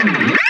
Mm-hmm.